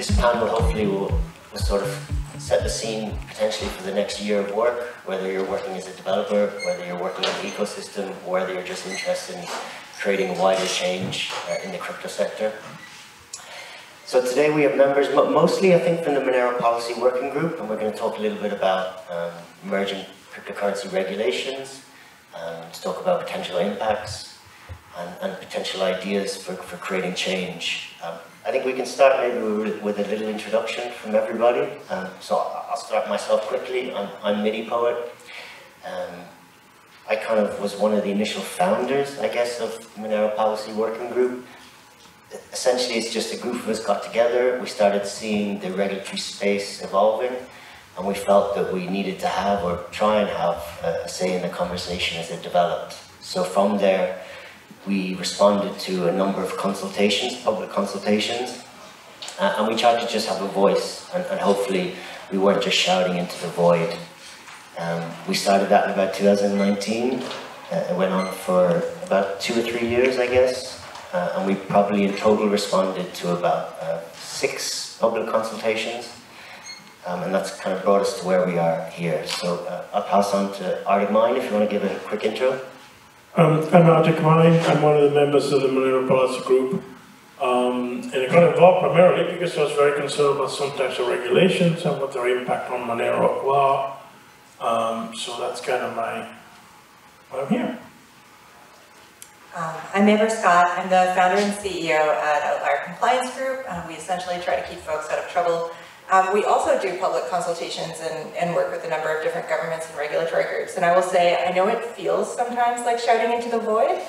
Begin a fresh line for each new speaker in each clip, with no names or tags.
this panel hopefully will, will sort of set the scene potentially for the next year of work, whether you're working as a developer, whether you're working in the ecosystem, or whether you're just interested in creating wider change uh, in the crypto sector. So today we have members, mostly I think from the Monero Policy Working Group, and we're going to talk a little bit about um, emerging cryptocurrency regulations, um, to talk about potential impacts, and, and potential ideas for, for creating change. Um, I think we can start maybe with, a little introduction from everybody. Um, so I'll start myself quickly. I'm, I'm MIDI Poet. Um, I kind of was one of the initial founders, I guess, of Monero Policy Working Group. Essentially, it's just a group of us got together. We started seeing the regulatory space evolving, and we felt that we needed to have or try and have a say in the conversation as it developed. So from there, we responded to a number of consultations, public consultations, uh, and we tried to just have a voice, and, and, hopefully we weren't just shouting into the void. Um, we started that in about 2019. Uh, it went on for about two or three years, I guess, uh, and we probably in total responded to about uh, six public consultations, um, and that's kind of brought us to where we are here. So uh, I'll pass on to ArticMine if you want to give a quick intro.
Um, I'm ArticMine. I'm one of the members of the Monero Policy Group. Um, and I got involved primarily because I was very concerned about some types of regulations and what their impact on Monero were. Um, so that's kind of my, why I'm here.
Um, I'm Amber Scott. I'm the founder and CEO at Outlier Compliance Group. Um, we essentially try to keep folks out of trouble um, we also do public consultations and, and, work with a number of different governments and regulatory groups. And I will say, I know it feels sometimes like shouting into the void,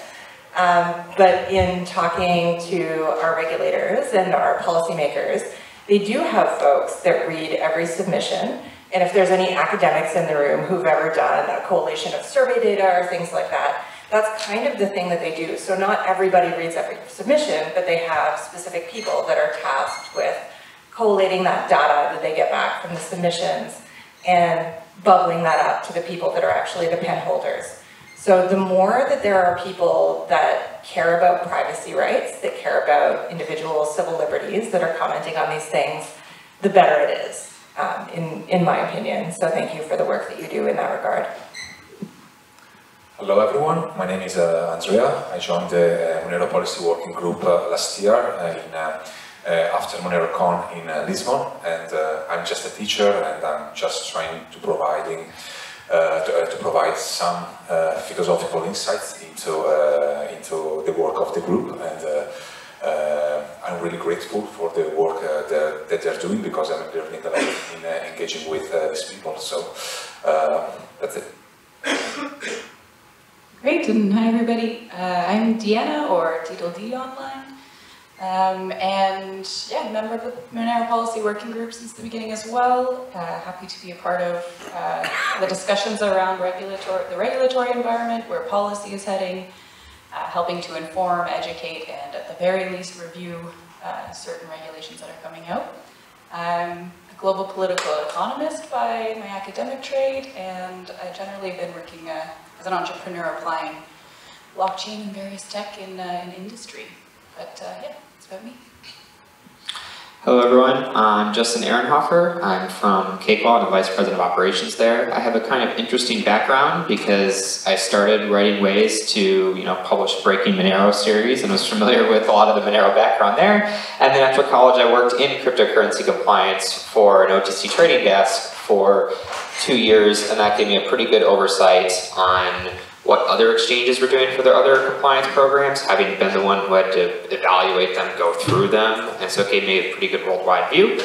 um, but in talking to our regulators and our policymakers, they do have folks that read every submission. And if there's any academics in the room who've ever done a collation of survey data or things like that, that's kind of the thing that they do. So not everybody reads every submission, but they have specific people that are tasked with collating that data that they get back from the submissions and bubbling that up to the people that are actually the pen holders. So the more that there are people that care about privacy rights, that care about individual civil liberties, that are commenting on these things, the better it is, um, in, in my opinion. So thank you for the work that you do in that regard.
Hello everyone, my name is uh, Andrea. I joined the uh, Monero Policy Working Group uh, last year uh, in uh, Uh, after MoneroKon in uh, Lisbon, and uh, I'm just a teacher, and I'm just trying to providing uh, to, uh, to, provide some philosophical insights into into the work of the group, and I'm really grateful for the work that, that, they're doing because I'm learning a lot in engaging with these people. So um, that's it.
Great, and hi everybody. Uh, I'm Deanna, or Diddle D online. Um, and yeah, member of the Monero Policy Working Group since the beginning as well. Uh, happy to be a part of uh, the discussions around regulatory, the regulatory environment, where policy is heading, uh, helping to inform, educate, and at the very least review uh, certain regulations that are coming out. I'm a global political economist by my academic trade, and I generally been working uh, as an entrepreneur applying blockchain and various tech in, uh, in industry. But yeah
Hello everyone, I'm Justin Ehrenhofer. I'm from Cake Wallet, the Vice President of Operations there. I have a kind of interesting background because I started writing ways to you know, publish Breaking Monero series and was familiar with a lot of the Monero background there. And then after college I worked in cryptocurrency compliance for an OTC trading desk for two years and that gave me a pretty good oversight on what other exchanges were doing for their other compliance programs, having been the one who had to evaluate them, go through them, and so it gave me a pretty good worldwide view.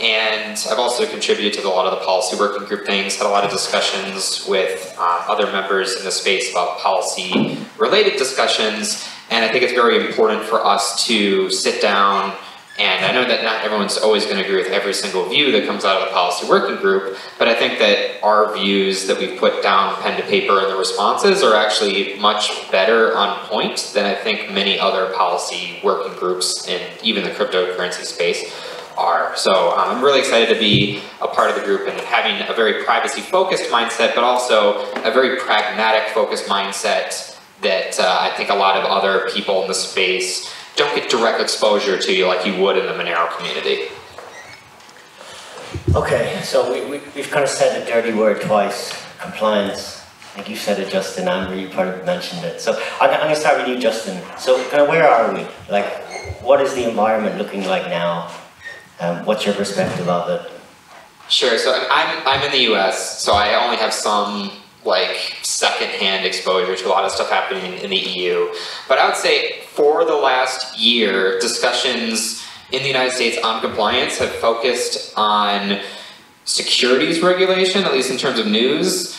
And I've also contributed to a lot of the policy working group things, had a lot of discussions with uh, other members in the space about policy related discussions, and I think it's very important for us to sit down And I know that not everyone's always going to agree with every single view that comes out of the policy working group, but I think that our views that we've put down pen to paper in the responses are actually much better on point than I think many other policy working groups in even the cryptocurrency space are. So um, I'm really excited to be a part of the group and having a very privacy focused mindset, but also a very pragmatic focused mindset that uh, I think a lot of other people in the space don't get direct exposure to you like you would in the Monero community.
Okay, so we, we, we've kind of said the dirty word twice, compliance. I think you said it, Justin, Amber, you probably mentioned it. So I'm, I'm gonna start with you, Justin. So kind of where are we? Like, what is the environment looking like now? Um, what's your perspective of it?
Sure. So I'm I'm in the U.S., so I only have some like secondhand exposure to a lot of stuff happening in the EU. But I would say for the last year, discussions in the United States on compliance have focused on securities regulation, at least in terms of news,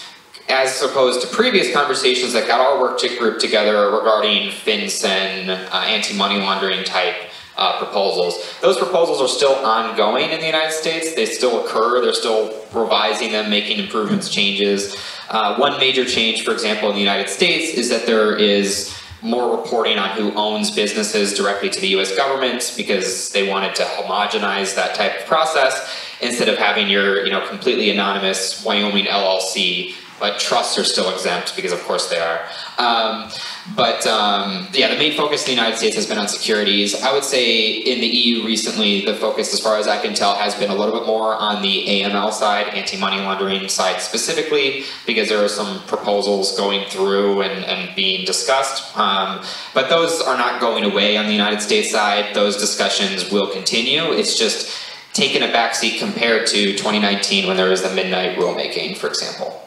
as opposed to previous conversations that got our work group together regarding FinCEN, uh, anti-money laundering type uh, proposals. Those proposals are still ongoing in the United States. They still occur. They're still revising them, making improvements, changes. Uh, one major change, for example, in the United States is that there is more reporting on who owns businesses directly to the US government because they wanted to homogenize that type of process instead of having your you know completely anonymous Wyoming LLC but trusts are still exempt because of course they are. Um, but um, yeah, the main focus in the United States has been on securities. I would say in the EU recently, the focus, as far as I can tell, has been a little bit more on the AML side, anti-money laundering side specifically, because there are some proposals going through and, and being discussed. Um, but those are not going away on the United States side. Those discussions will continue. It's just taken a backseat compared to 2019 when there was the midnight rulemaking, for example.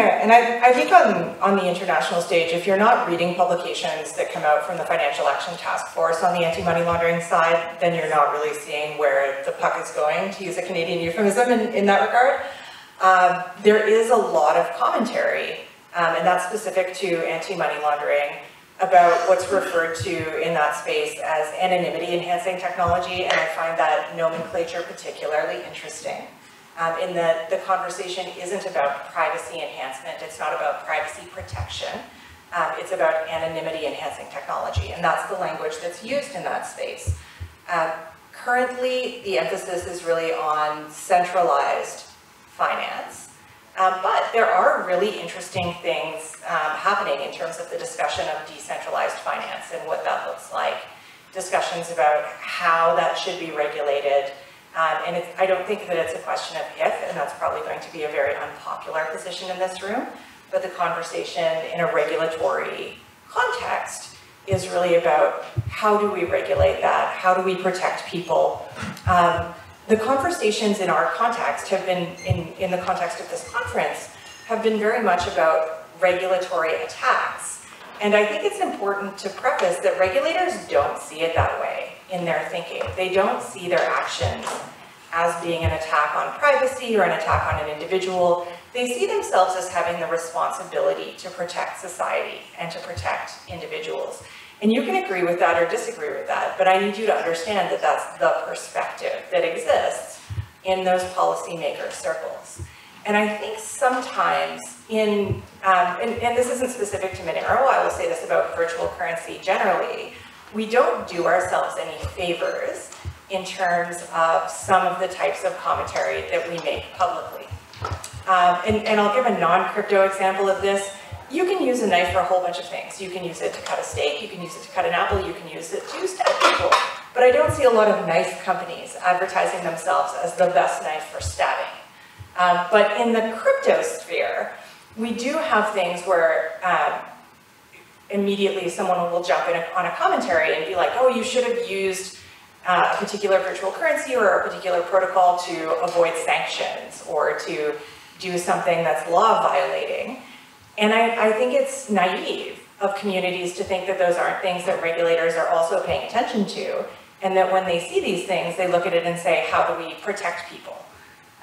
And I, I think on, on the international stage, if you're not reading publications that come out from the Financial Action Task Force on the anti-money laundering side, then you're not really seeing where the puck is going, to use a Canadian euphemism in, in that regard. Um, there is a lot of commentary, um, and that's specific to anti-money laundering, about what's referred to in that space as anonymity enhancing technology, and I find that nomenclature particularly interesting um, in that the conversation isn't about privacy enhancement, it's not about privacy protection, um, it's about anonymity enhancing technology, and that's the language that's used in that space. Um, currently, the emphasis is really on centralized finance, um, but there are really interesting things um, happening in terms of the discussion of decentralized finance and what that looks like, discussions about how that should be regulated, um, and I don't think that it's a question of if, and that's probably going to be a very unpopular position in this room, but the conversation in a regulatory context is really about how do we regulate that? How do we protect people? Um, the conversations in our context have been, in, in the context of this conference, have been very much about regulatory attacks. And I think it's important to preface that regulators don't see it that way in their thinking. They don't see their actions as being an attack on privacy or an attack on an individual. They see themselves as having the responsibility to protect society and to protect individuals. And you can agree with that or disagree with that, but I need you to understand that that's the perspective that exists in those policymaker circles. And I think sometimes in, um, and, and this isn't specific to Monero, I will say this about virtual currency generally, we don't do ourselves any favors in terms of some of the types of commentary that we make publicly. Um, and, and I'll give a non-crypto example of this. You can use a knife for a whole bunch of things. You can use it to cut a steak, you can use it to cut an apple, you can use it to stab people. But I don't see a lot of knife companies advertising themselves as the best knife for stabbing. Um, but in the crypto sphere, we do have things where um, immediately someone will jump in on a commentary and be like, oh, you should have used uh, a particular virtual currency or a particular protocol to avoid sanctions or to do something that's law violating. And I, I think it's naive of communities to think that those aren't things that regulators are also paying attention to and that when they see these things, they look at it and say, how do we protect people?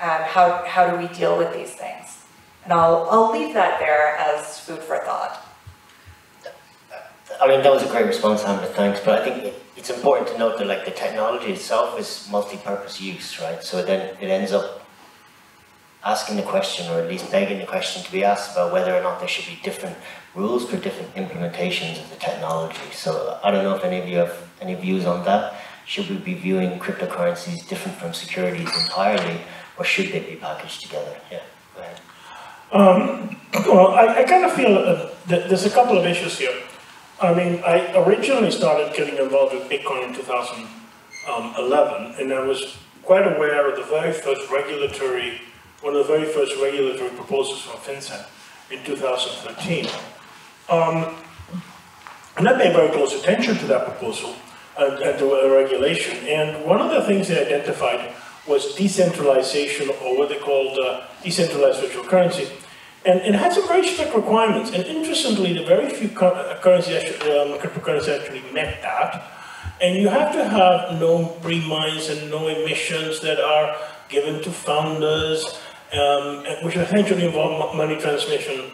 Um, how, how do we deal with these things? And I'll, I'll leave that there as food for thought.
I mean, that was a great response, Amber, thanks, but I think it's important to note that like the technology itself is multi-purpose use, right? So then it ends up asking the question, or at least begging the question to be asked about whether or not there should be different rules for different implementations of the technology. So I don't know if any of you have any views on that. Should we be viewing cryptocurrencies different from securities entirely, or should they be packaged together? Yeah, go ahead.
Um, well, I, I kind of feel uh, that there's a couple of issues here. I mean, I originally started getting involved with Bitcoin in 2011, and I was quite aware of the very first regulatory, one of the very first regulatory proposals from FinCEN in 2013. Um, and I paid very close attention to that proposal and, and to a regulation. And one of the things they identified was decentralization, or what they called uh, decentralized virtual currency. And it had some very strict requirements. And interestingly, the very few currencies, actually, um, cryptocurrencies actually met that. And you have to have no pre-mines and no emissions that are given to founders, um, which essentially involve money transmission.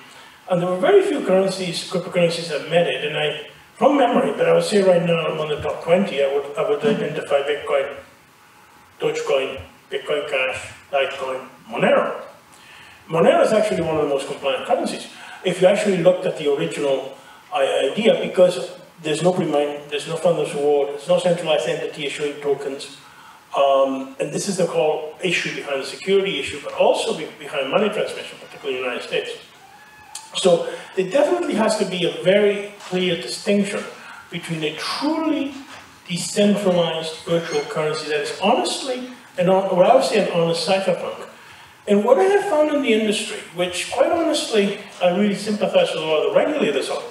And there were very few currencies, cryptocurrencies that met it. And I, from memory, but I would say right now I'm on the top 20, I would, I would identify Bitcoin, Dogecoin, Bitcoin Cash, Litecoin, Monero. Monero is actually one of the most compliant currencies. If you actually looked at the original idea, because there's no pre-mine, there's no funders reward, there's no centralized entity issuing tokens, um, and this is the whole issue behind the security issue, but also be behind money transmission, particularly in the United States. So there definitely has to be a very clear distinction between a truly decentralized virtual currency that is honestly, and what I would say an honest cypherpunk, and what I have found in the industry, which quite honestly I really sympathize with a lot of the regulators on,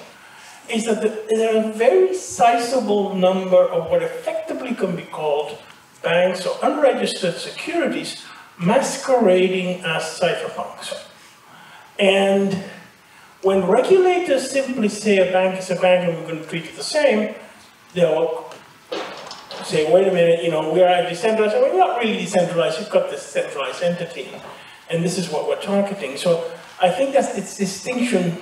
is that there are a very sizable number of what effectively can be called banks or unregistered securities masquerading as cypherpunks. And when regulators simply say a bank is a bank and we're going to treat it the same, they'll say, wait a minute, you know, we are decentralized. We're not really decentralized. You've got this centralized entity and this is what we're targeting. So I think that's this distinction,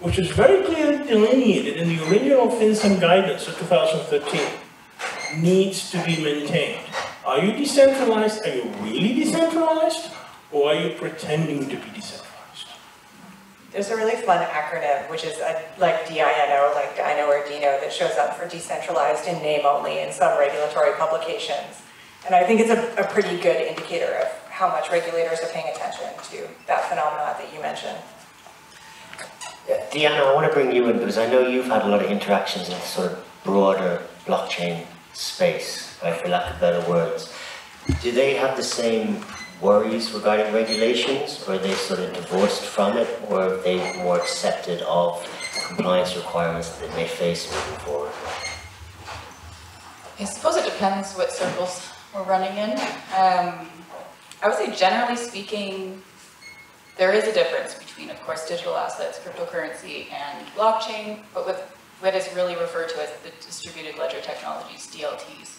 which is very clearly delineated in the original FinCEN guidance of 2013, needs to be maintained. Are you decentralized? Are you really decentralized? Or are you pretending to be decentralized?
There's a really fun acronym, which is a, like DINO, like Dino or Dino, that shows up for decentralized in name only in some regulatory publications. And I think it's a, a pretty good indicator of how much regulators are paying attention to that phenomena that you mentioned.
Yeah, Deanna, I want to bring you in because I know you've had a lot of interactions in sort of broader blockchain space, right, for lack of better words. Do they have the same worries regarding regulations, or are they sort of divorced from it, or are they more accepted of compliance requirements that they may face moving forward?
I suppose it depends what circles we're running in. Um, I would say generally speaking, there is a difference between, of course, digital assets, cryptocurrency, and blockchain, but with what is really referred to as the distributed ledger technologies, DLTs.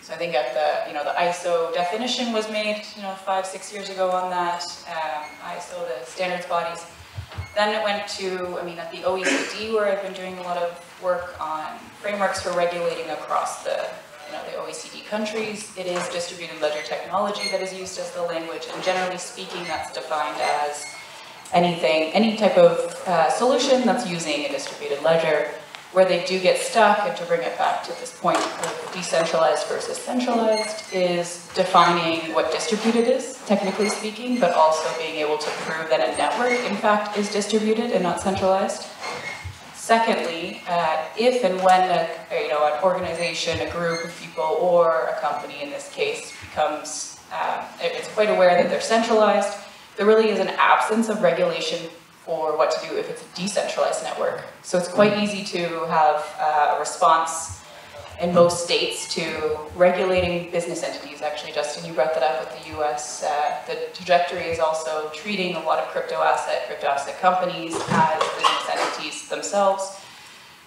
So I think at the, you know, the ISO definition was made, you know, five, six years ago on that, um, ISO, the standards bodies. Then it went to, I mean, at the OECD, where I've been doing a lot of work on frameworks for regulating across the you know, the OECD countries. It is distributed ledger technology that is used as the language, and generally speaking, that's defined as anything, any type of uh, solution that's using a distributed ledger. Where they do get stuck, and to bring it back to this point of decentralized versus centralized, is defining what distributed is, technically speaking, but also being able to prove that a network, in fact, is distributed and not centralized. Secondly, uh, if and when a, you know, an organization, a group of people, or a company in this case becomes, uh, it's quite aware that they're centralized, there really is an absence of regulation for what to do if it's a decentralized network. So it's quite easy to have uh, a response in most states to regulating business entities. Actually, Justin, you brought that up with the US. Uh, the trajectory is also treating a lot of crypto asset, crypto asset companies as business entities themselves.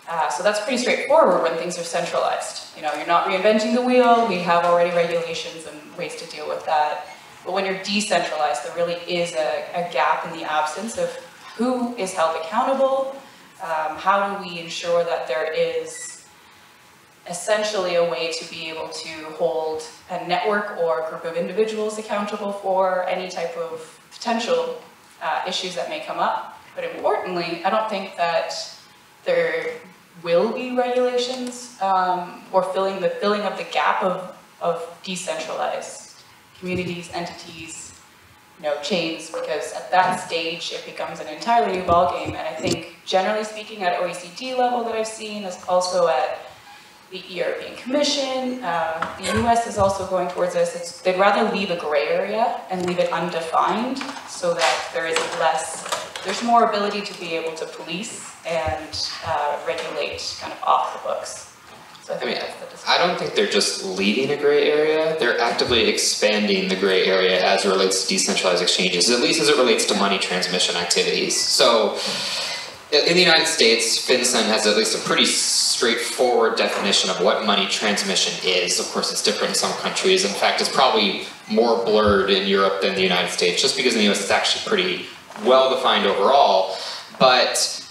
Uh, so that's pretty straightforward when things are centralized. You know, you're not reinventing the wheel, we have already regulations and ways to deal with that. But when you're decentralized, there really is a, a gap in the absence of who is held accountable, Um, how do we ensure that there is essentially a way to be able to hold a network or a group of individuals accountable for any type of potential uh, issues that may come up. But importantly, I don't think that there will be regulations um, or filling the filling of the gap of, of decentralized communities, entities, you know, chains, because at that stage it becomes an entirely new ballgame. And I think generally speaking at OECD level that I've seen is also at the European Commission, uh, the US is also going towards this. It's, they'd rather leave a gray area and leave it undefined so that there is less, there's more ability to be able to police and uh, regulate kind of off the books. So I
I mean,
that's the.
I don't think they're just leaving a gray area, they're actively expanding the gray area as it relates to decentralized exchanges, at least as it relates to money transmission activities. So, in the United States, FinCEN has at least a pretty straightforward definition of what money transmission is. Of course, it's different in some countries. In fact, it's probably more blurred in Europe than the United States, just because in the US it's actually pretty well defined overall. But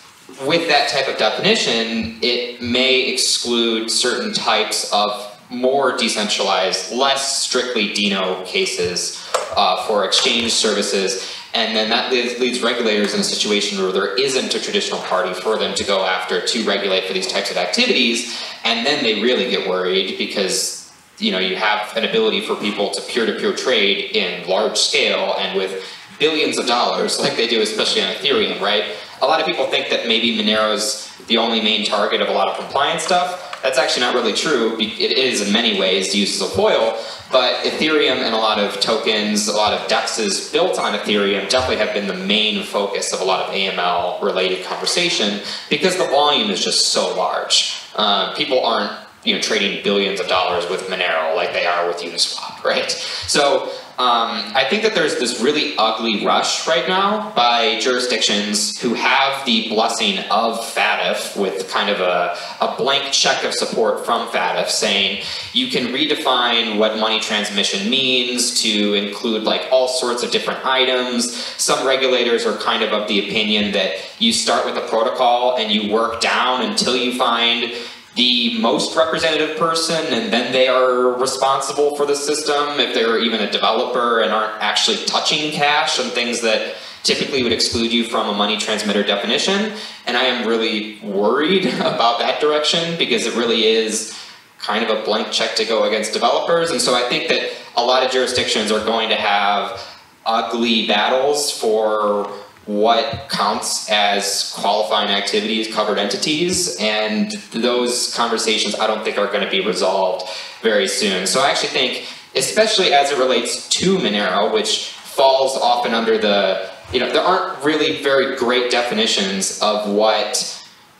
with that type of definition, it may exclude certain types of more decentralized, less strictly Dino cases uh, for exchange services. And then that leads, leads regulators in a situation where there isn't a traditional party for them to go after to regulate for these types of activities. And then they really get worried because you know you have an ability for people to peer-to-peer trade in large scale and with billions of dollars like they do especially on ethereum right? A lot of people think that maybe monero's the only main target of a lot of compliance stuff. That's actually not really true. It is in many ways used as a foil but ethereum and a lot of tokens a lot of dexes built on ethereum definitely have been the main focus of a lot of aml related conversation because the volume is just so large uh, people aren't you know trading billions of dollars with Monero like they are with Uniswap, right? So um, I think that there's this really ugly rush right now by jurisdictions who have the blessing of FATF with kind of a, a blank check of support from FATF saying you can redefine what money transmission means to include like all sorts of different items. Some regulators are kind of of the opinion that you start with a protocol and you work down until you find the most representative person and then they are responsible for the system. If they're even a developer and aren't actually touching cash and things that typically would exclude you from a money transmitter definition. And i am really worried about that direction because it really is kind of a blank check to go against developers. And so i think that a lot of jurisdictions are going to have ugly battles for what counts as qualifying activities, covered entities, and those conversations I don't think are going to be resolved very soon. So I actually think, especially as it relates to Monero, which falls often under the, you know, there aren't really very great definitions of what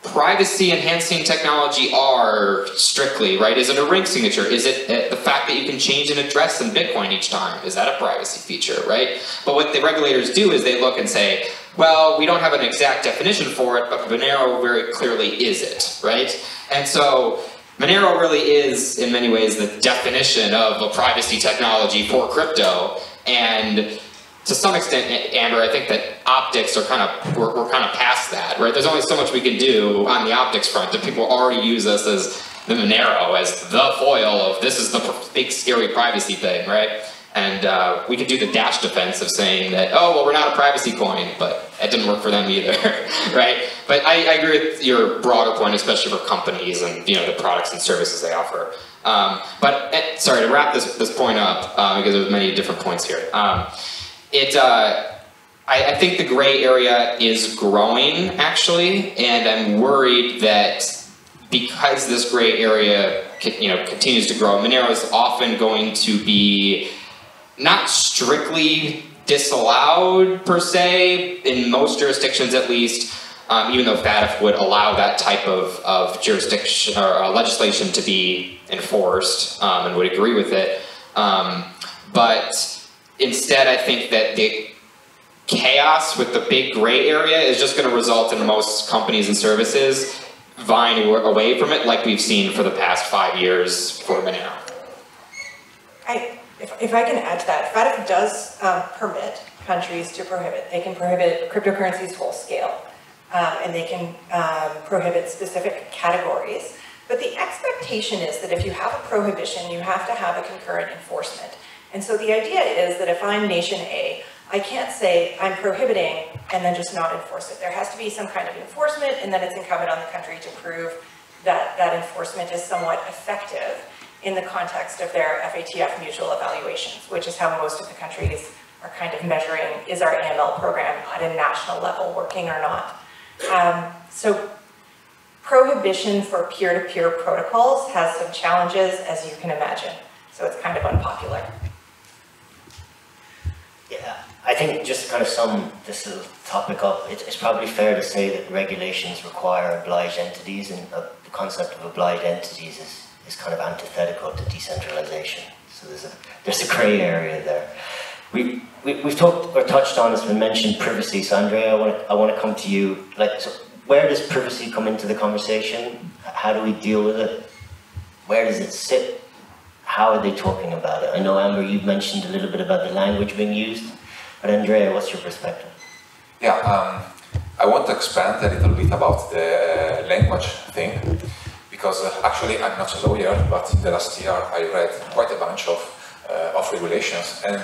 privacy enhancing technology are strictly, right? Is it a ring signature? Is it uh, the fact that you can change an address in Bitcoin each time? Is that a privacy feature, right? But what the regulators do is they look and say, well, we don't have an exact definition for it, but Monero very clearly is it, right? And so Monero really is, in many ways, the definition of a privacy technology for crypto. And to some extent, Amber, I think that optics are kind of we're, we're kind of past that, right? There's only so much we can do on the optics front that people already use us as the Monero as the foil of this is the big scary privacy thing, right? And uh, we could do the Dash defense of saying that, oh well, we're not a privacy coin, but it didn't work for them either, right? But I, I agree with your broader point, especially for companies and you know the products and services they offer. Um, but eh, sorry to wrap this this point up uh, because there's many different points here. Um, it uh, I, I think the gray area is growing actually, and I'm worried that because this gray area you know continues to grow, Monero is often going to be not strictly disallowed per se in most jurisdictions at least. Um, even though FATF would allow that type of, of jurisdiction or uh, legislation to be enforced um, and would agree with it. Um, but instead, I think that the chaos with the big gray area is just going to result in most companies and services vying away from it, like we've seen for the past five years for Monero.
I, if, if I can add to that, FATF does um, permit countries to prohibit, they can prohibit cryptocurrencies full scale. um, and they can um, prohibit specific categories. But the expectation is that if you have a prohibition, you have to have a concurrent enforcement. And so the idea is that if I'm nation A, I can't say I'm prohibiting and then just not enforce it. There has to be some kind of enforcement and then it's incumbent on the country to prove that that enforcement is somewhat effective in the context of their FATF mutual evaluations, which is how most of the countries are kind of measuring, is our AML program at a national level working or not? Um, so prohibition for peer-to-peer -peer protocols has some challenges, as you can imagine. So it's kind of unpopular.
I think just to kind of sum this little topic up, it, it's probably fair to say that regulations require obliged entities, and uh, the concept of obliged entities is, is kind of antithetical to decentralization. So there's a there's a grey area there. We, we we've talked or touched on, as we mentioned, privacy. So Andrea, I want to I want to come to you. Like, so where does privacy come into the conversation? How do we deal with it? Where does it sit? How are they talking about it? I know, Amber, you've mentioned a little bit about the language being used, but Andrea, what's your perspective?
Yeah, um, I want to expand a little bit about the uh, language thing, because uh, actually I'm not a lawyer, but in the last year I read quite a bunch of, uh, of regulations, and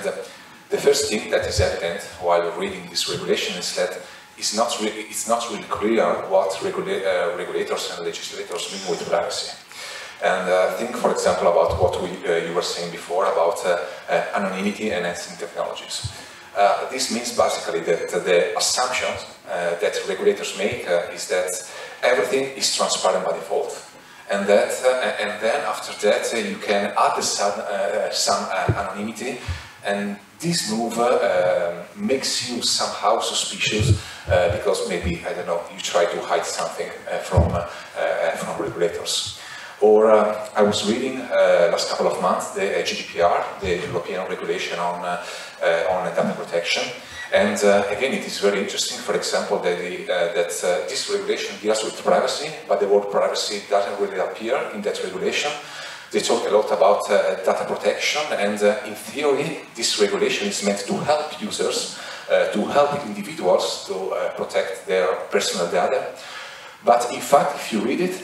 the first thing that is evident while reading this regulation is that it's not, really, it's not really clear what regula uh, regulators and legislators mean with privacy. And uh, think, for example, about what we, uh, you were saying before about uh, uh anonymity enhancing technologies. Uh, this means basically that the assumption uh, that regulators make uh, is that everything is transparent by default. And, that, uh, and then after that uh, you can add some, some anonymity and this move um, makes you somehow suspicious because maybe, I don't know, you try to hide something from, from regulators. Or uh, I was reading uh, last couple of months the uh, GDPR, the European regulation on, uh, uh, on data protection. And uh, again, it is very interesting, for example, that, the, that this regulation deals with privacy, but the word privacy doesn't really appear in that regulation. They talk a lot about data protection, and in theory, this regulation is meant to help users, to help individuals to protect their personal data. But in fact, if you read it,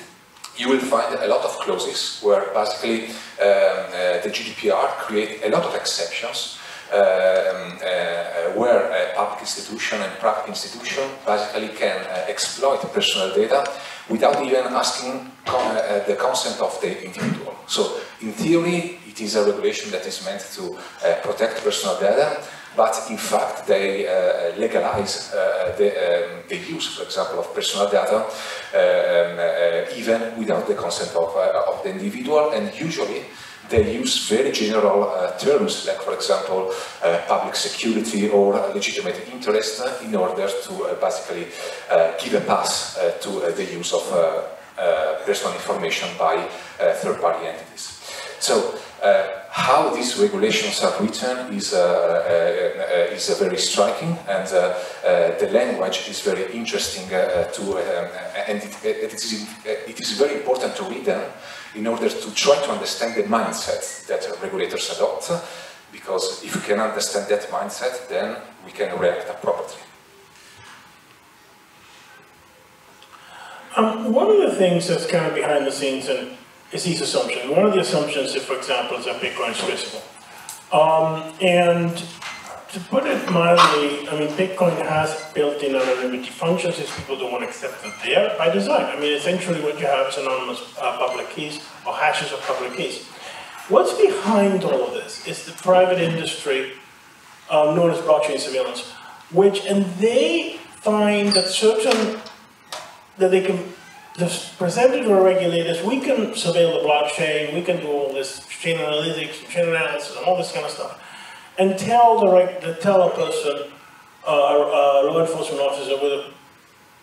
you will find a lot of clauses where basically um, uh, the GDPR create a lot of exceptions um, uh, where a public institution and private institution basically can uh, exploit personal data without even asking con uh, the consent of the individual. So in theory, it is a regulation that is meant to uh, protect personal data, but in fact they uh, legalize uh, the, um, the, use, for example, of personal data um, uh, even without the consent of, of the individual and usually they use very general uh, terms, like for example, uh, public security or legitimate interest, uh, in order to basically give a pass to the use of personal information by third-party entities. So uh, how these regulations are written is, uh, uh, uh is uh, very striking and uh, the language is very interesting to, um, and it, it, is, it is very important to read them in order to try to understand the mindset that regulators adopt because if we can understand that mindset then we can react appropriately.
Um, one of the things that's kind of behind the scenes and is these assumptions. One of the assumptions, if, for example, is that Bitcoin is traceable. Um, and to put it mildly, I mean, Bitcoin has built-in anonymity functions if people don't want to accept that they are by design. I mean, essentially what you have is anonymous uh, public keys or hashes of public keys. What's behind all of this is the private industry um, known as blockchain surveillance, which, and they find that certain, that they can the presented to our regulators, we can surveil the blockchain, we can do all this chain analytics, chain analysis, and all this kind of stuff, and tell the, the tell a person, uh, a law enforcement officer with an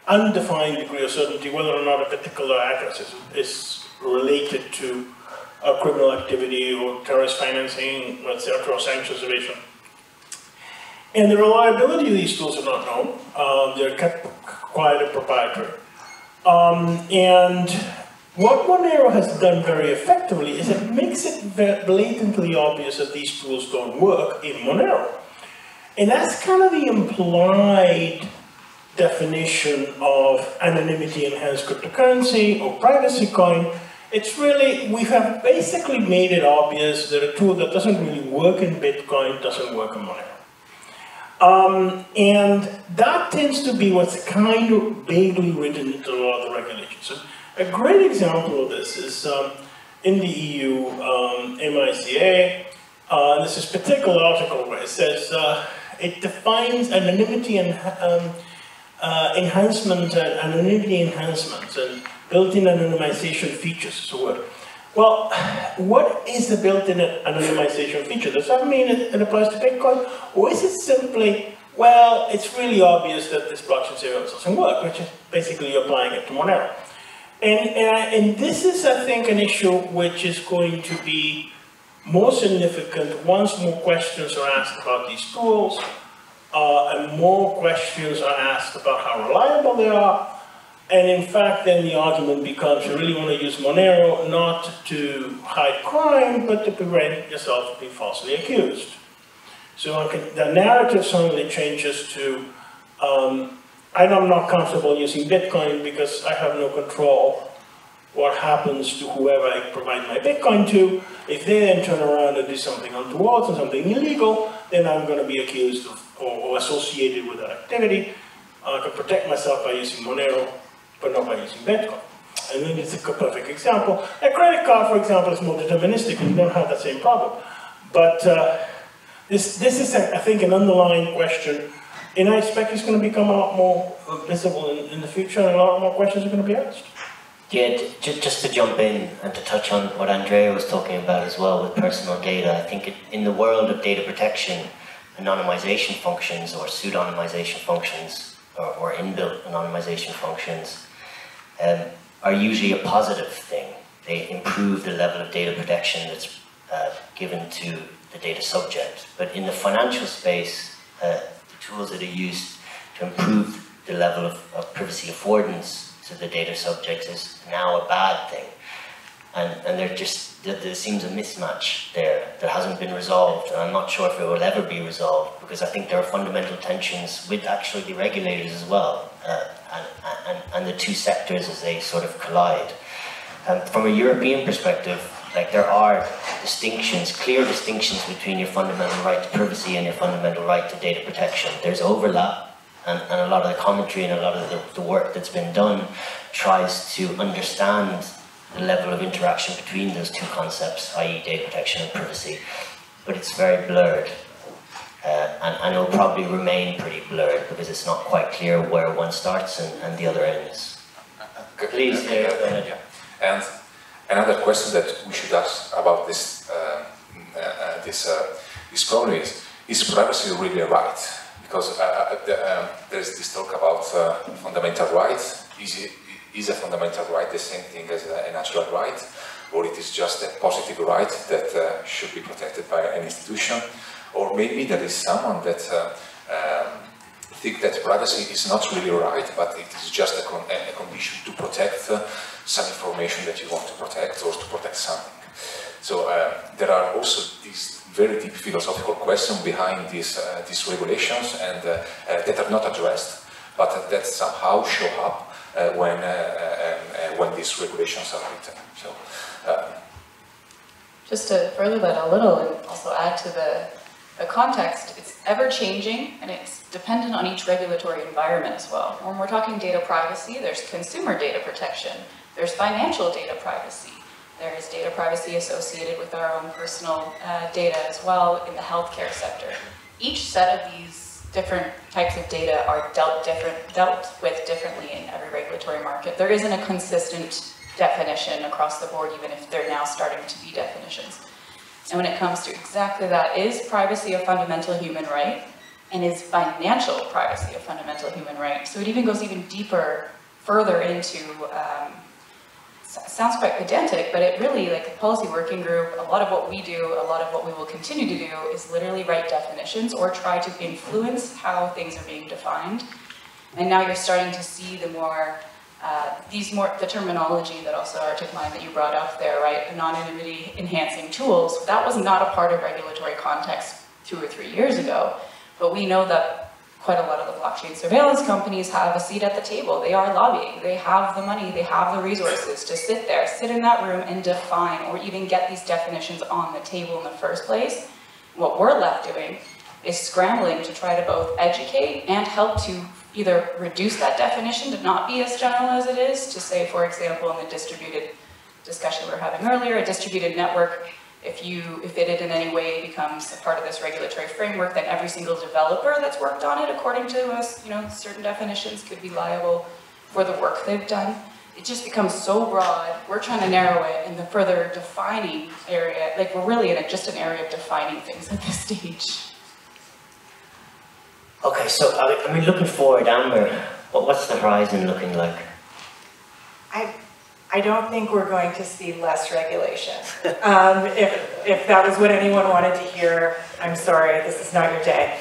undefined degree of certainty whether or not a particular address is, is related to a criminal activity or terrorist financing, etc., or sanctions evasion. And the reliability of these tools are not known. Um, they're kept quiet and proprietary. Um, and what Monero has done very effectively is it makes it blatantly obvious that these tools don't work in Monero. And that's kind of the implied definition of anonymity enhanced cryptocurrency or privacy coin. It's really, we have basically made it obvious that a tool that doesn't really work in Bitcoin doesn't work in Monero. Um, and that tends to be what's kind of vaguely written into a lot of the regulations. So a great example of this is um, in the EU, um, MiCA, uh, this particular article where it says uh, it defines anonymity and um, uh, enhancement and anonymity enhancements and built-in anonymization features is a word. Well, what is the built-in anonymization feature? Does that mean it, it applies to Bitcoin? Or is it simply, well, it's really obvious that this blockchain serial doesn't work, which is basically applying it to Monero. And, and, I, and this is, I think, an issue which is going to be more significant once more questions are asked about these tools, uh, and more questions are asked about how reliable they are. And in fact, then the argument becomes you really want to use Monero not to hide crime, but to prevent yourself from being falsely accused. So the narrative suddenly changes to um, I'm not comfortable using Bitcoin because I have no control what happens to whoever I provide my Bitcoin to. If they then turn around and do something untoward or something illegal, then I'm going to be accused of or, or associated with that activity. I can protect myself by using Monero, but not by using Bitcoin. And then it's a perfect example. A credit card, for example, is more deterministic and you don't have that same problem. But uh, this, this is, I think, an underlying question, and I expect it's going to become a lot more visible in, in the future, and a lot more questions are going to be asked.
Yeah, just, just to jump in and to touch on what Andrea was talking about as well with personal data, I think it, in the world of data protection, anonymization functions or pseudonymization functions or, or inbuilt anonymization functions um, are usually a positive thing. They improve the level of data protection that's uh, given to the data subject. But in the financial space, uh, the tools that are used to improve the level of, of privacy affordance to the data subjects is now a bad thing. And, and there just, there, seems a mismatch there that hasn't been resolved, and I'm not sure if it will ever be resolved, because I think there are fundamental tensions with actually the regulators as well, uh, and, and, and the two sectors as they sort of collide. Um, from a European perspective, like there are distinctions, clear distinctions between your fundamental right to privacy and your fundamental right to data protection. There's overlap, and, and a lot of the commentary and a lot of the, the work that's been done tries to understand the level of interaction between those two concepts, i.e. data protection and privacy, but it's very blurred. Uh, and, and it will probably remain pretty blurred because it's not quite clear where one starts and, and the other ends. Please, yeah, go ahead.
And another question that we should ask about this uh, uh, this uh, this problem is: Is privacy really a right? because uh, uh, the, um, there's this talk about uh, fundamental rights. Is, it, is a fundamental right the same thing as a, natural right? Or it is just a positive right that uh, should be protected by an institution? Or maybe there is someone that uh, um, think that privacy is not really a right, but it is just a, con a condition to protect uh, some information that you want to protect or to protect something. So there are also these very deep philosophical questions behind these, uh, these regulations and uh, uh, that are not addressed, but that somehow show up uh, when, um, when these regulations are written. So, um,
Just to further that a little and also add to the, the context, it's ever changing and it's dependent on each regulatory environment as well. When we're talking data privacy, there's consumer data protection, there's financial data privacy, there is data privacy associated with our own personal uh, data as well in the healthcare sector. Each set of these different types of data are dealt, different, dealt with differently in every regulatory market. There isn't a consistent definition across the board, even if they're now starting to be definitions. And when it comes to exactly that, is privacy a fundamental human right? And is financial privacy a fundamental human right? So it even goes even deeper, further into um, sounds quite pedantic, but it really, like the policy working group, a lot of what we do, a lot of what we will continue to do is literally write definitions or try to influence how things are being defined. And now you're starting to see the more, uh, these more, the terminology that also ArticMine that you brought up there, right? Anonymity enhancing tools, that was not a part of regulatory context two or three years ago. But we know that quite a lot of the blockchain surveillance companies have a seat at the table. They are lobbying. They have the money, they have the resources to sit there, sit in that room and define or even get these definitions on the table in the first place. What we're left doing is scrambling to try to both educate and help to either reduce that definition to not be as general as it is, to say, for example, in the distributed discussion we were having earlier, a distributed network if you, if it in any way becomes a part of this regulatory framework, then every single developer that's worked on it according to us, you know, certain definitions could be liable for the work they've done. It just becomes so broad. We're trying to narrow it in the further defining area. Like we're really in a, just an area of defining things at this stage.
Okay, so I mean, looking forward, Amber, what, what's the horizon looking like?
I, I don't think we're going to see less regulation. Um, if, if that was what anyone wanted to hear, I'm sorry, this is not your day.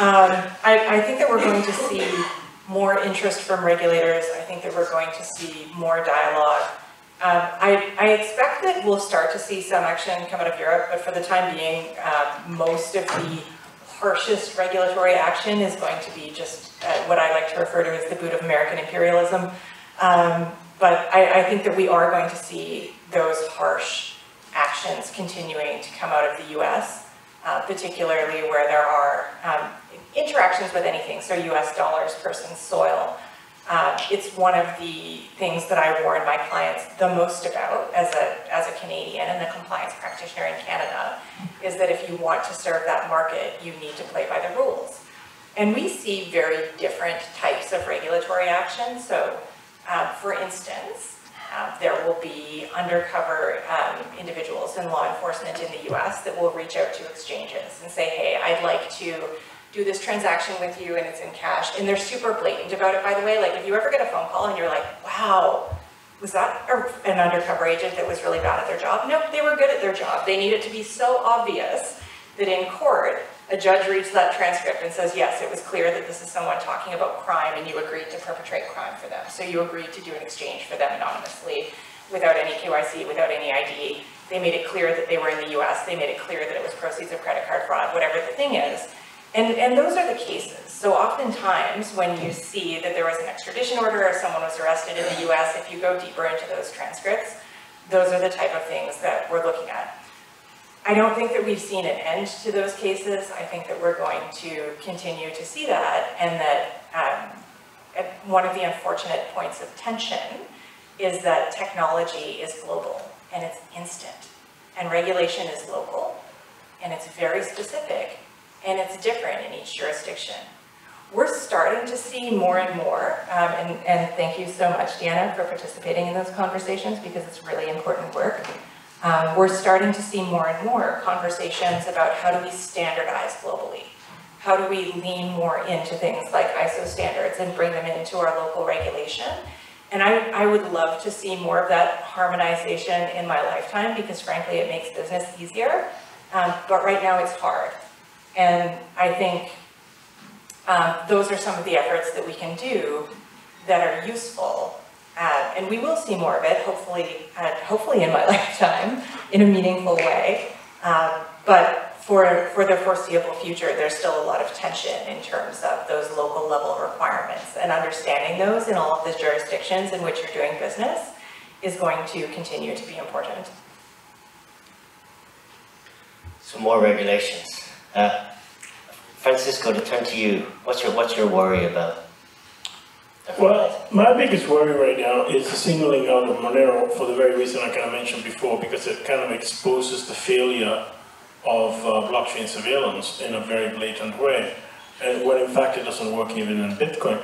Um, I, I think that we're going to see more interest from regulators. I think that we're going to see more dialogue. Um, I, I expect that we'll start to see some action come out of Europe, but for the time being, um, most of the harshest regulatory action is going to be just uh, what I like to refer to as the boot of American imperialism. Um, but I, I, think that we are going to see those harsh actions continuing to come out of the US, uh, particularly where there are um, interactions with anything, so US dollars, person's soil. Uh, it's one of the things that I warn my clients the most about as a, as a Canadian and a compliance practitioner in Canada, is that if you want to serve that market, you need to play by the rules. And we see very different types of regulatory action. So uh, for instance, uh, there will be undercover um, individuals in law enforcement in the US that will reach out to exchanges and say, hey, I'd like to do this transaction with you and it's in cash. And they're super blatant about it, by the way. Like if you ever get a phone call and you're like, wow, was that an undercover agent that was really bad at their job? No, they were good at their job. They need it to be so obvious that in court, a judge reads that transcript and says, yes, it was clear that this is someone talking about crime and you agreed to perpetrate crime for them. So you agreed to do an exchange for them anonymously without any KYC, without any ID. They made it clear that they were in the US. They made it clear that it was proceeds of credit card fraud, whatever the thing is. And, and those are the cases. So oftentimes when you see that there was an extradition order or someone was arrested in the US, if you go deeper into those transcripts, those are the type of things that we're looking at. I don't think that we've seen an end to those cases. I think that we're going to continue to see that and that um, one of the unfortunate points of tension is that technology is global and it's instant and regulation is local and it's very specific and it's different in each jurisdiction. We're starting to see more and more, um, and, and thank you so much, Deanna, for participating in those conversations because it's really important work. Um, we're starting to see more and more conversations about how do we standardize globally? How do we lean more into things like ISO standards and bring them into our local regulation? And I, I would love to see more of that harmonization in my lifetime because frankly it makes business easier. Um, but right now it's hard. And I think um, those are some of the efforts that we can do that are useful uh, and we will see more of it, hopefully, uh, hopefully in my lifetime, in a meaningful way. Um, but for, for the foreseeable future, there's still a lot of tension in terms of those local level requirements and understanding those in all of the jurisdictions in which you're doing business is going to continue to be important.
So more regulations. Uh, Francisco, to turn to you, what's your, what's your worry about
well, my biggest worry right now is singling out of Monero for the very reason I kind of mentioned before, because it kind of exposes the failure of uh, blockchain surveillance in a very blatant way, when in fact it doesn't work even in Bitcoin.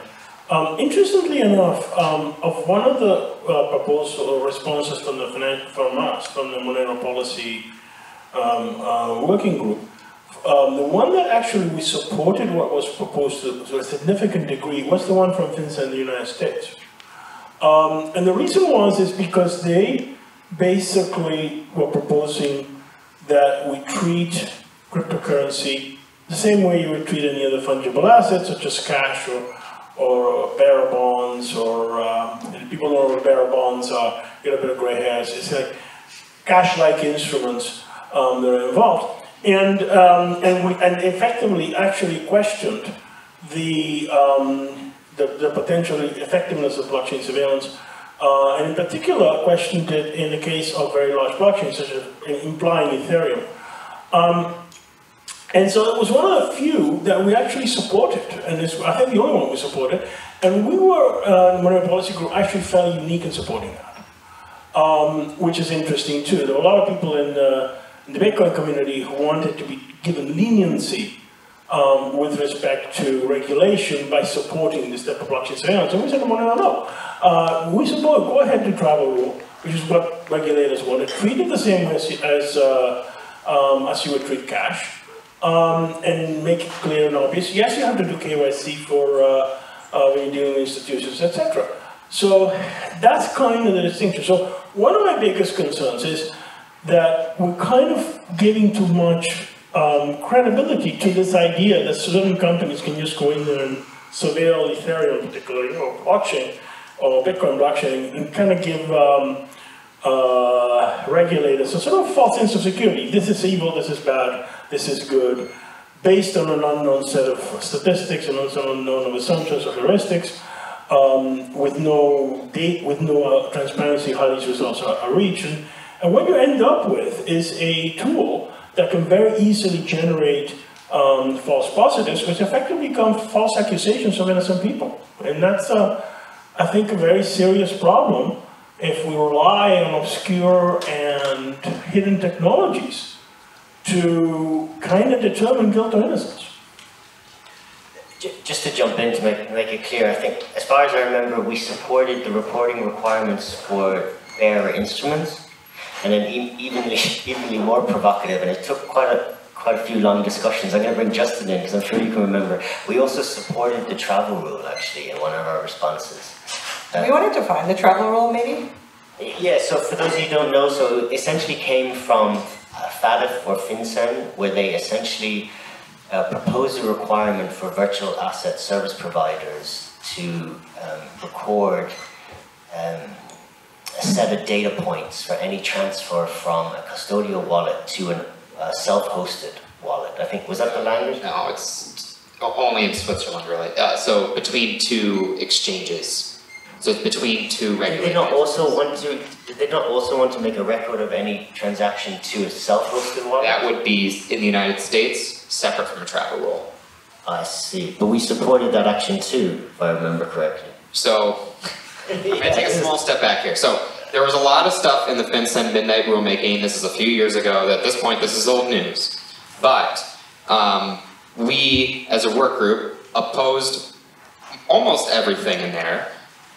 Um, interestingly enough, um, of one of the uh, proposal or responses from the from us, from the Monero policy um, uh, working group, um, the one that actually we supported what was proposed to, to a significant degree was the one from FinCEN in the United States. Um, and the reason was is because they basically were proposing that we treat cryptocurrency the same way you would treat any other fungible asset, such as cash or, or bearer bonds, or um, people know what bearer bonds are, get a bit of gray hairs. It's like cash-like instruments um, that are involved and, um, and, we, and effectively actually questioned the, um, the, the potential effectiveness of blockchain surveillance, uh, and in particular questioned it in the case of very large blockchains, such as implying Ethereum. Um, and so it was one of the few that we actually supported, and it's, I think the only one we supported, and we were, uh, Monero Policy Group, actually fairly unique in supporting that, um, which is interesting too. There were a lot of people in, uh, in the Bitcoin community who wanted to be given leniency um, with respect to regulation by supporting this type of blockchain surveillance. And we said, no, no, no. Uh, we support, go ahead to travel rule, which is what regulators wanted. Treat it the same way as, as, uh, um, as you would treat cash. Um, and make it clear and obvious. Yes, you have to do KYC for uh, uh, when you're dealing with institutions, etc. So that's kind of the distinction. So one of my biggest concerns is that we're kind of giving too much um, credibility to this idea that certain companies can just go in there and surveil Ethereum, particularly, or blockchain, or Bitcoin blockchain, and kind of give um, uh, regulators a sort of false sense of security. This is evil, this is bad, this is good, based on an unknown set of statistics and also unknown assumptions or heuristics, um, with no date, with no uh, transparency how these results are, are reached. And, and what you end up with is a tool that can very easily generate um, false positives, which effectively become false accusations of innocent people. And that's, uh, I think, a very serious problem if we rely on obscure and hidden technologies to kind of determine guilt or innocence.
Just to jump in to make, make it clear, I think, as far as I remember, we supported the reporting requirements for bearer instruments, and then evenly, evenly more provocative, and it took quite a quite a few long discussions. I'm going to bring Justin in because I'm sure you can remember. We also supported the travel rule actually in one of our responses.
Uh, we wanted to find the travel rule, maybe.
Yeah. So for those of you who don't know, so it essentially came from uh, FATF or FinCEN, where they essentially uh, proposed a requirement for virtual asset service providers to um, record um, a set of data points for any transfer from a custodial wallet to a uh, self-hosted wallet. I think, was that the language?
No, it's only in Switzerland, really. Uh, so between two exchanges. So it's between two regulated.
Did they not also want to? Did they not also want to make a record of any transaction to a self-hosted wallet?
That would be in the United States, separate from a travel rule.
I see, but we supported that action too, if I remember correctly.
So I'm take a small step back here. So there was a lot of stuff in the FinCEN midnight rulemaking. This is a few years ago. At this point, this is old news. But um, we, as a work group, opposed almost everything in there.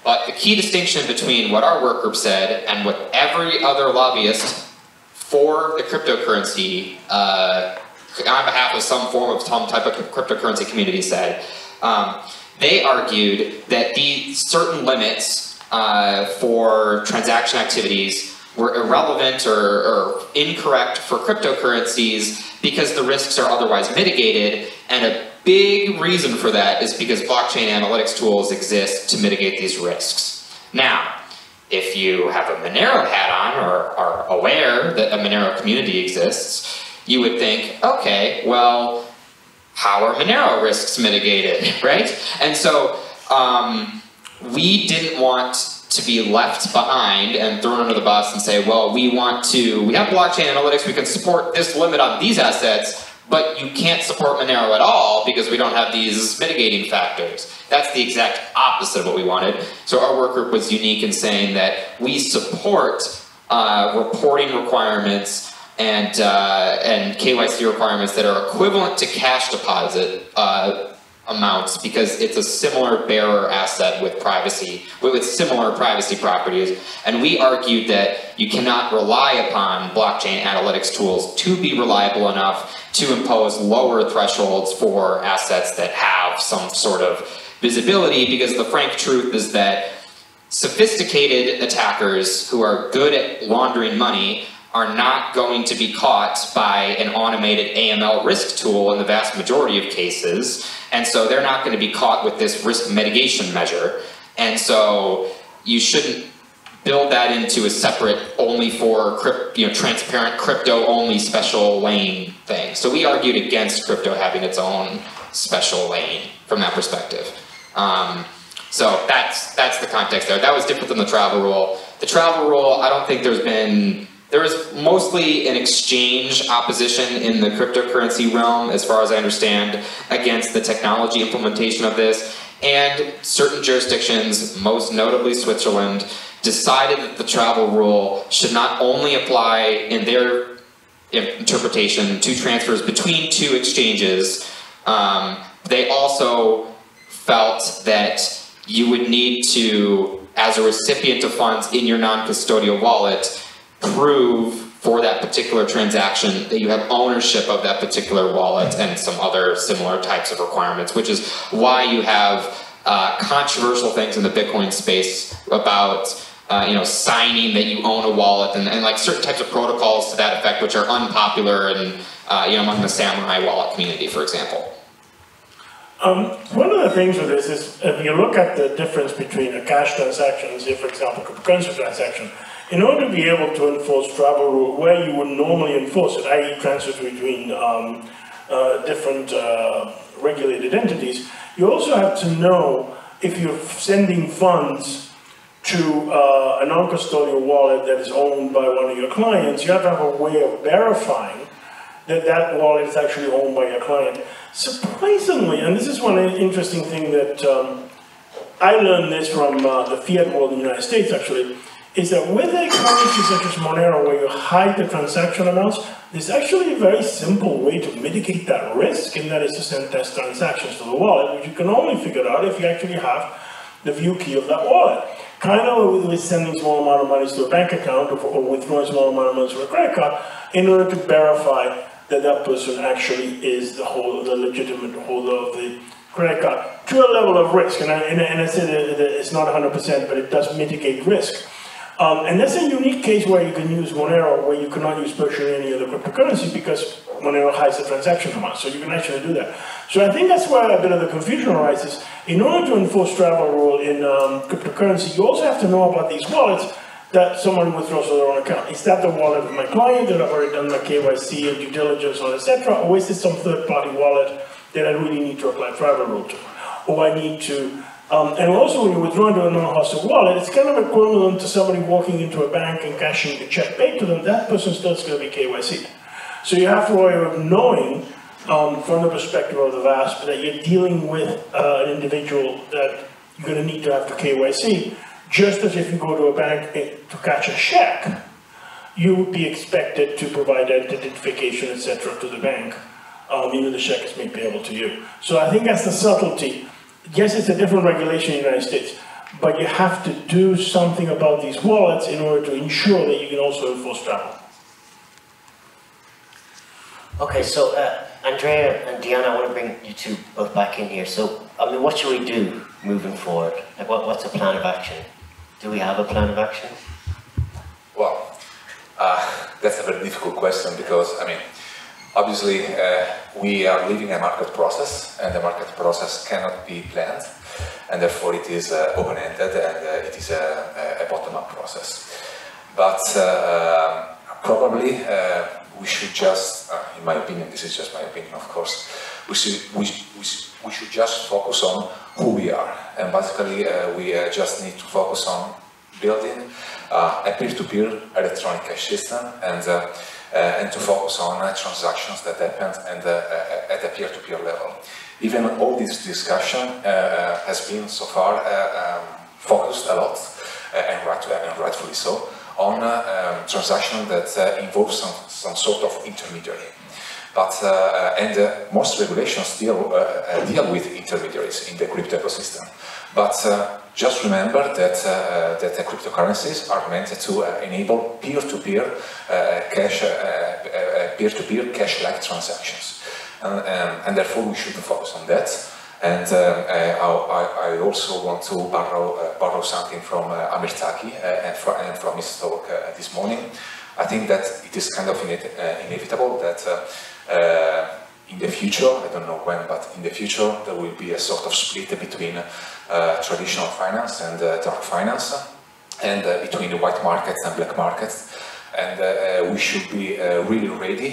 But the key distinction between what our work group said and what every other lobbyist for the cryptocurrency, uh, on behalf of some form of some type of cryptocurrency community said, um, they argued that the certain limits uh, for transaction activities were irrelevant or, or, incorrect for cryptocurrencies because the risks are otherwise mitigated. And a big reason for that is because blockchain analytics tools exist to mitigate these risks. Now, if you have a Monero hat on or are aware that a Monero community exists, you would think, okay, well, how are Monero risks mitigated, right? And so um, we didn't want to be left behind and thrown under the bus and say, well, we want to, we have blockchain analytics, we can support this limit on these assets, but you can't support Monero at all because we don't have these mitigating factors. That's the exact opposite of what we wanted. So our work group was unique in saying that we support uh, reporting requirements and, uh, and KYC requirements that are equivalent to cash deposit uh, amounts because it's a similar bearer asset with privacy, with similar privacy properties. And we argued that you cannot rely upon blockchain analytics tools to be reliable enough to impose lower thresholds for assets that have some sort of visibility because the frank truth is that sophisticated attackers who are good at laundering money are not going to be caught by an automated AML risk tool in the vast majority of cases. And so they're not going to be caught with this risk mitigation measure. And so you shouldn't build that into a separate, only for crypt, you know, transparent crypto only special lane thing. So we argued against crypto having its own special lane from that perspective. Um, so that's that's the context there. That was different than the travel rule. The travel rule, I don't think there's been there is mostly an exchange opposition in the cryptocurrency realm, as far as I understand, against the technology implementation of this. And certain jurisdictions, most notably Switzerland, decided that the travel rule should not only apply in their interpretation to transfers between two exchanges, um, they also felt that you would need to, as a recipient of funds in your non-custodial wallet, prove for that particular transaction that you have ownership of that particular wallet and some other similar types of requirements, which is why you have uh, controversial things in the Bitcoin space about uh, you know, signing that you own a wallet and, and, like certain types of protocols to that effect, which are unpopular and uh, you know among the Samourai wallet community, for example.
Um, one of the things with this is if you look at the difference between a cash transaction say, for example, a cryptocurrency transaction, in order to be able to enforce travel rule where you would normally enforce it, i.e. transfers between um, uh, different uh, regulated entities, you also have to know if you're sending funds to uh, a non-custodial wallet that is owned by one of your clients, you have to have a way of verifying that that wallet is actually owned by your client. Surprisingly, and this is one interesting thing that um, I learned this from uh, the fiat world in the United States actually, is that with a currency such as Monero where you hide the transaction amounts, there's actually a very simple way to mitigate that risk, and that is to send test transactions to the wallet, which you can only figure out if you actually have the view key of that wallet. Kind of with sending small amount of money to a bank account or, or withdrawing small amount of money to a credit card in order to verify that that person actually is the whole, the legitimate holder of the credit card to a level of risk. And I, and, and I said it's not 100%, but it does mitigate risk. Um, and that's a unique case where you can use Monero, where you cannot use virtually any other cryptocurrency because Monero hides the transaction amount, so you can actually do that. So I think that's where a bit of the confusion arises. In order to enforce travel rule in um, cryptocurrency, you also have to know about these wallets that someone withdraws to their own account. Is that the wallet of my client that I've already done my KYC and due diligence on, etc., or is it some third-party wallet that I really need to apply travel rule to? Or I need to um, and also, when you withdraw into a non-hosted wallet, it's kind of equivalent to somebody walking into a bank and cashing a check paid to them. That person still is going to be KYC. So you have to worry of knowing, um, from the perspective of the VASP, that you're dealing with uh, an individual that you're going to need to have to KYC, just as if you go to a bank to catch a check, you would be expected to provide identification, etc., to the bank. Um, even the check is made payable to you. So I think that's the subtlety yes, it's a different regulation in the United States, but you have to do something about these wallets in order to ensure that you can also enforce travel.
Okay, so uh, Andrea and Diana, I want to bring you two both back in here. So, I mean, what should we do moving forward? Like, what, what's a plan of action? Do we have a plan of action?
Well, uh, that's a very difficult question because, I mean, Obviously, uh, we are living a market process, and the market process cannot be planned, and therefore it is uh, open-ended and uh, it is a, a bottom-up process. But uh, um, probably uh, we should just, uh, in my opinion, this is just my opinion, of course, we should, we, we, we should just focus on who we are. And basically, we just need to focus on building a peer-to-peer -peer electronic cash system and and to focus on uh, transactions that happen and, uh, at a peer-to-peer level. Even all this discussion has been so far um, focused a lot, and, right, and rightfully so, on um, transactions that involve some, some sort of intermediary. But, uh, and uh, most regulations deal, uh, deal with intermediaries in the crypto ecosystem. But just remember that, uh, that cryptocurrencies are meant to uh, enable peer-to-peer uh, cash, peer-to-peer cash-like transactions. And, um, and, therefore we should focus on that. And um, I, I, also want to borrow, borrow something from Amir Taaki and, from, and from his talk this morning. I think that it is kind of inevitable that in the future, I don't know when, but in the future there will be a sort of split between uh, traditional finance and uh, dark finance. and uh, between the white markets and black markets. And uh, we should be really ready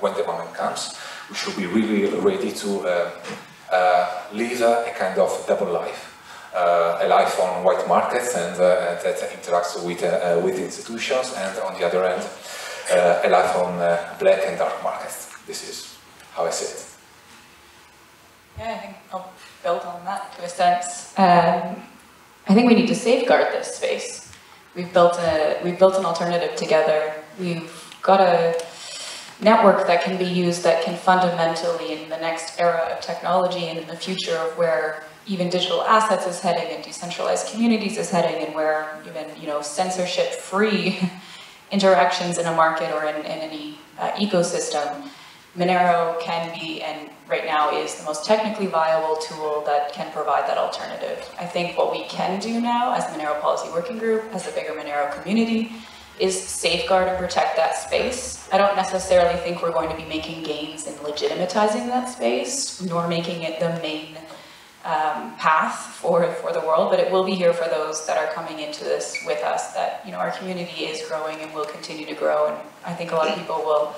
when the moment comes. We should be really ready to live a kind of double life. Uh, a life on white markets and uh, that interacts with, uh, with institutions, and on the other end, a life on black and dark markets. This is how I see it.
Yeah, I think I'll build on that to a sense. Um, I think we need to safeguard this space. We've built a we've built an alternative together. We've got a network that can be used that can fundamentally, in the next era of technology and in the future of where even digital assets is heading and decentralized communities is heading and where even you know censorship-free interactions in a market or in, in any uh, ecosystem, Monero can be and right now is the most technically viable tool that can provide that alternative. I think what we can do now as the Monero Policy Working Group, as the bigger Monero community, is safeguard and protect that space. I don't necessarily think we're going to be making gains in legitimatizing that space, nor making it the main um, path for, for the world, but it will be here for those that are coming into this with us, that, you know, our community is growing and will continue to grow, and I think a lot of people will,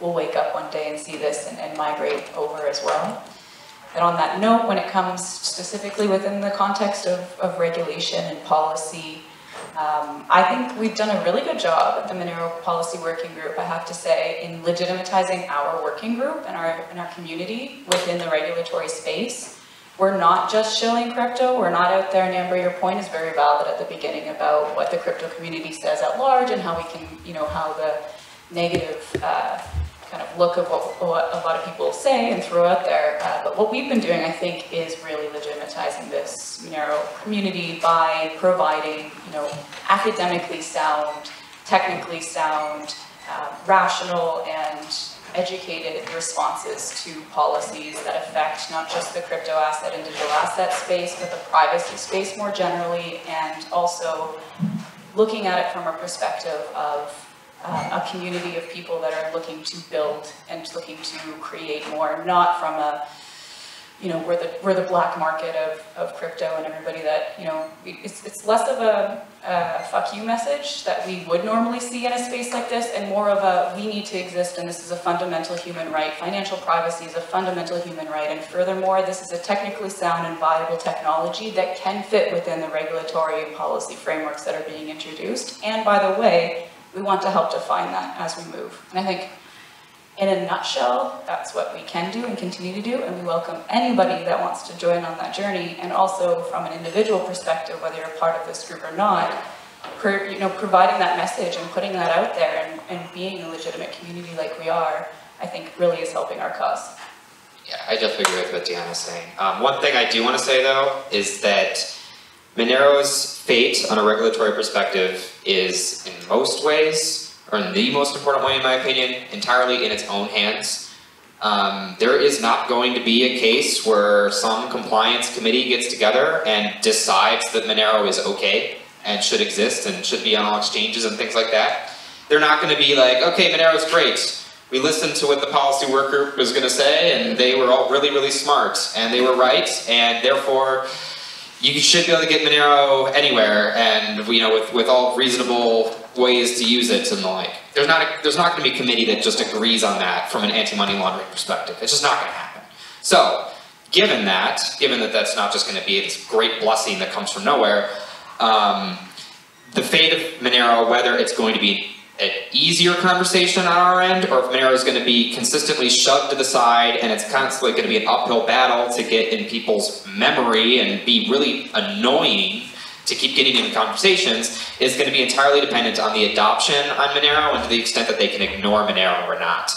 will wake up one day and see this and, and migrate over as well. And on that note, when it comes specifically within the context of, of regulation and policy, um, I think we've done a really good job at the Monero Policy Working Group, I have to say, in legitimatizing our working group and our, and our community within the regulatory space. We're not just shilling crypto, we're not out there, and Amber, your point is very valid at the beginning about what the crypto community says at large and how we can, you know, how the negative uh, kind of look of what, what, a lot of people say and throw out there. Uh, but what we've been doing, I think, is really legitimatizing this Monero community by providing, you know, academically sound, technically sound, uh, rational and educated responses to policies that affect not just the crypto asset and digital asset space, but the privacy space more generally, and also looking at it from a perspective of uh, a community of people that are looking to build and looking to create more, not from a, you know, we're the, we're the black market of, of crypto and everybody that, you know, it's, it's less of a, a fuck you message that we would normally see in a space like this and more of a we need to exist and this is a fundamental human right. Financial privacy is a fundamental human right and furthermore, this is a technically sound and viable technology that can fit within the regulatory and policy frameworks that are being introduced. And by the way, we want to help define that as we move. And I think in a nutshell, that's what we can do and continue to do, and we welcome anybody that wants to join on that journey, and also from an individual perspective, whether you're part of this group or not, per, you know, providing that message and putting that out there and, and being a legitimate community like we are, I think really is helping our cause.
Yeah, I definitely agree with what Deanna's saying. Um, one thing I do want to say though, is that Monero's fate on a regulatory perspective is in most ways, or the most important way in my opinion, entirely in its own hands. Um, there is not going to be a case where some compliance committee gets together and decides that Monero is okay and should exist and should be on all exchanges and things like that. They're not going to be like, okay, Monero's great. We listened to what the policy work group was going to say, and they were all really, really smart, and they were right, and therefore you should be able to get Monero anywhere, and you know, with, with all reasonable ways to use it and the like. There's not a, there's not going to be a committee that just agrees on that from an anti-money laundering perspective. It's just not going to happen. So, given that, given that that's not just going to be this great blessing that comes from nowhere, um, the fate of Monero, whether it's going to be an easier conversation on our end, or if Monero is going to be consistently shoved to the side and it's constantly going to be an uphill battle to get in people's memory and be really annoying to keep getting into conversations, is going to be entirely dependent on the adoption on Monero and to the extent that they can ignore Monero or not.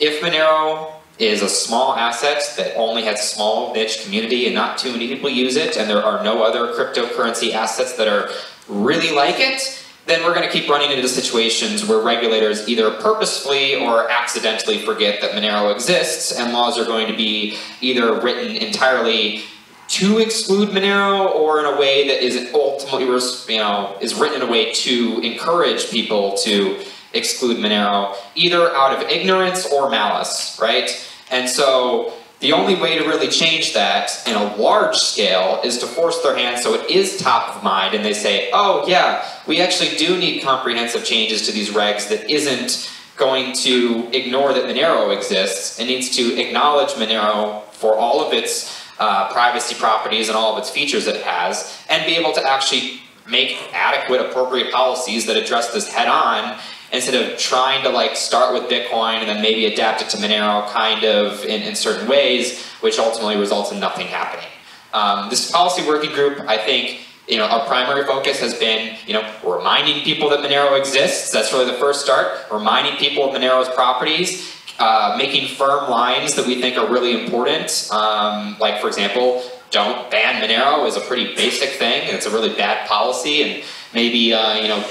If Monero is a small asset that only has a small niche community and not too many people use it, and there are no other cryptocurrency assets that are really like it, then we're going to keep running into situations where regulators either purposefully or accidentally forget that Monero exists, and laws are going to be either written entirely to exclude Monero or in a way that is ultimately, you know, is written in a way to encourage people to exclude Monero, either out of ignorance or malice, right? And so The only way to really change that in a large scale is to force their hand so it is top of mind and they say, oh yeah, we actually do need comprehensive changes to these regs that isn't going to ignore that Monero exists. It needs to acknowledge Monero for all of its uh, privacy properties and all of its features that it has, and be able to actually make adequate, appropriate policies that address this head on instead of trying to like start with Bitcoin and then maybe adapt it to Monero kind of in, in certain ways, which ultimately results in nothing happening. Um, this policy working group, I think, you know, our primary focus has been, you know, reminding people that Monero exists. That's really the first start. Reminding people of Monero's properties, uh, making firm lines that we think are really important. Um, like, for example, don't ban Monero is a pretty basic thing, and it's a really bad policy. And maybe, uh, you know,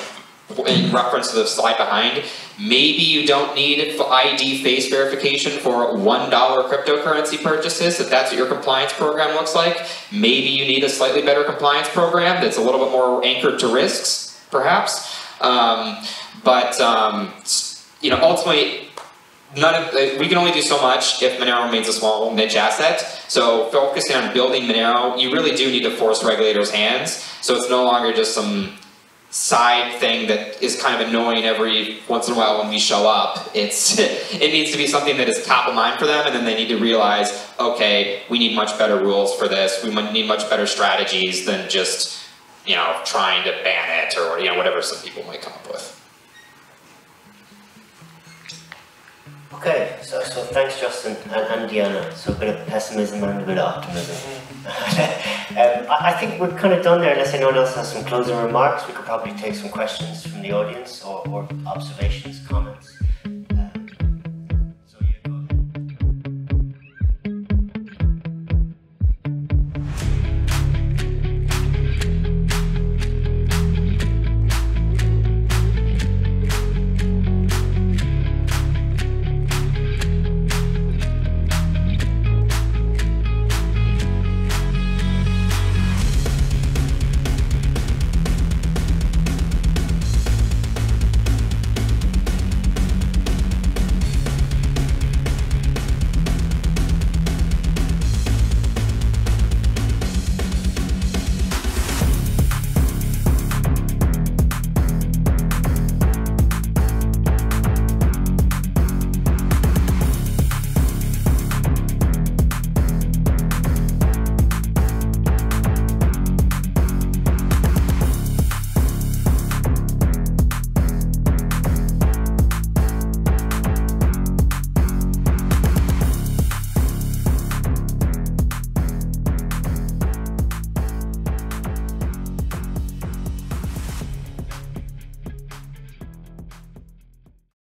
in reference to the slide behind, maybe you don't need ID face verification for $1 cryptocurrency purchases, if that's what your compliance program looks like. Maybe you need a slightly better compliance program that's a little bit more anchored to risks, perhaps. Um, but, um, you know, ultimately, none of, uh, we can only do so much if Monero remains a small niche asset. So focusing on building Monero, you really do need to force regulators' hands. So it's no longer just some side thing that is kind of annoying every once in a while when we show up. It's it needs to be something that is top of mind for them, and then they need to realize, okay, we need much better rules for this. We need much better strategies than just you know trying to ban it or you know whatever some people might come up with.
Okay, so, so thanks Justin and, and Diana. So a bit of pessimism and a bit of optimism. Mm-hmm. um, I, think we're kind of done there, unless anyone else has some closing remarks. We could probably take some questions from the audience or, or observations, comments.